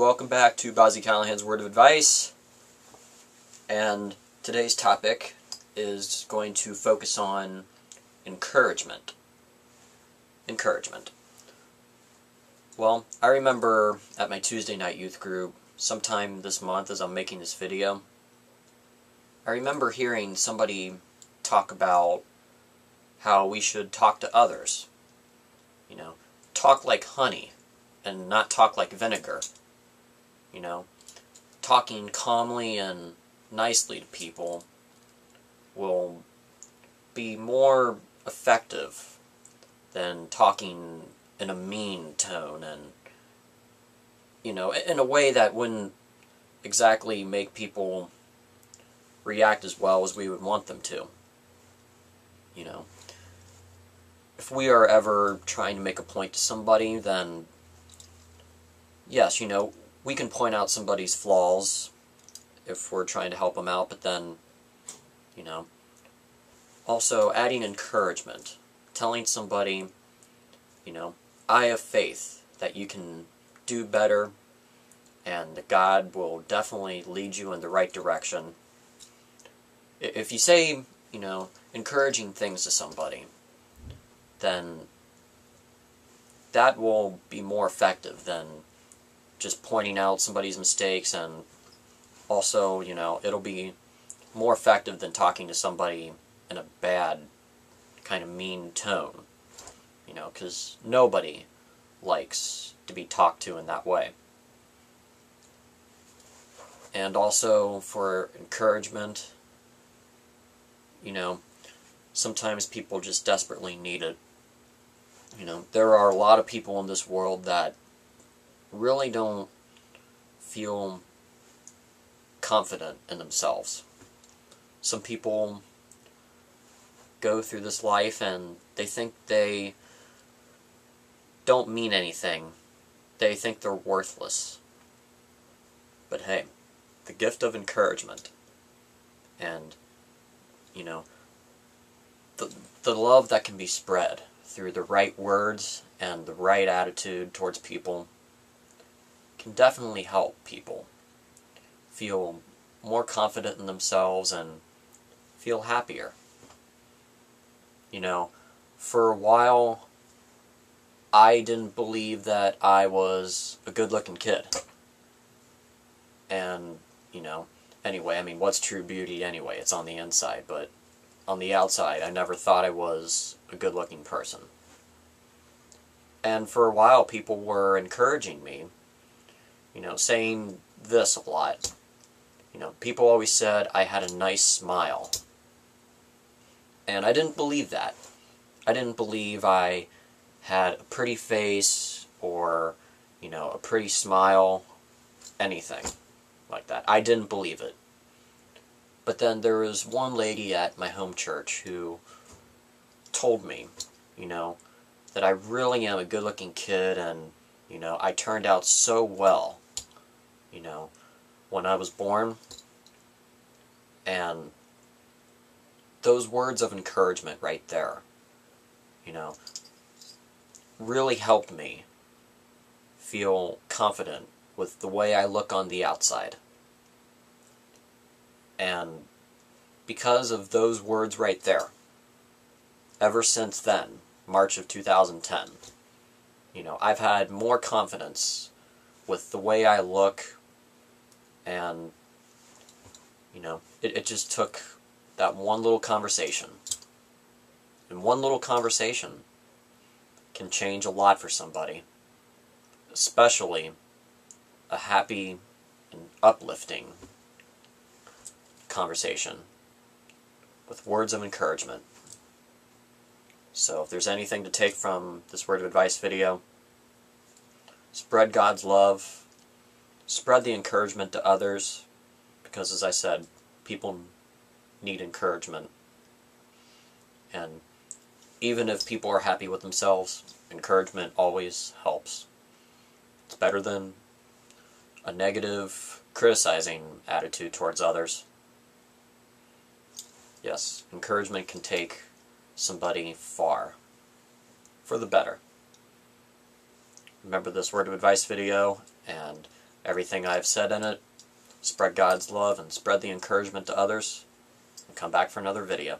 welcome back to Bobb-z Callahan's Word of Advice. And today's topic is going to focus on encouragement. Encouragement. Well, I remember at my Tuesday night youth group, sometime this month as I'm making this video, I remember hearing somebody talk about how we should talk to others. You know, talk like honey and not talk like vinegar. You know, talking calmly and nicely to people will be more effective than talking in a mean tone and, you know, in a way that wouldn't exactly make people react as well as we would want them to. You know, if we are ever trying to make a point to somebody, then yes, you know, we can point out somebody's flaws if we're trying to help them out, but then, you know, also adding encouragement, telling somebody, you know, I have faith that you can do better and God will definitely lead you in the right direction. If you say, you know, encouraging things to somebody, then that will be more effective than just pointing out somebody's mistakes and also, you know, it'll be more effective than talking to somebody in a bad, kind of mean tone. You know, because nobody likes to be talked to in that way. And also for encouragement, you know, sometimes people just desperately need it. You know, there are a lot of people in this world that really don't feel confident in themselves. Some people go through this life and they think they don't mean anything. They think they're worthless. But hey, the gift of encouragement and, you know, the, the love that can be spread through the right words and the right attitude towards people can definitely help people feel more confident in themselves and feel happier. You know, for a while, I didn't believe that I was a good looking kid. And, you know, anyway, I mean, what's true beauty anyway? It's on the inside, but on the outside, I never thought I was a good looking person. And for a while, people were encouraging me you know, saying this a lot. You know, people always said I had a nice smile. And I didn't believe that. I didn't believe I had a pretty face or, you know, a pretty smile, anything like that. I didn't believe it. But then there was one lady at my home church who told me, you know, that I really am a good looking kid and, you know, I turned out so well you know, when I was born. And those words of encouragement right there, you know, really helped me feel confident with the way I look on the outside. And because of those words right there, ever since then, March of 2010, you know, I've had more confidence with the way I look, and, you know, it, it just took that one little conversation. And one little conversation can change a lot for somebody. Especially a happy and uplifting conversation with words of encouragement. So if there's anything to take from this word of advice video, spread God's love spread the encouragement to others because, as I said, people need encouragement. And even if people are happy with themselves, encouragement always helps. It's better than a negative, criticizing attitude towards others. Yes, encouragement can take somebody far for the better. Remember this word of advice video, and everything I've said in it, spread God's love and spread the encouragement to others, and come back for another video.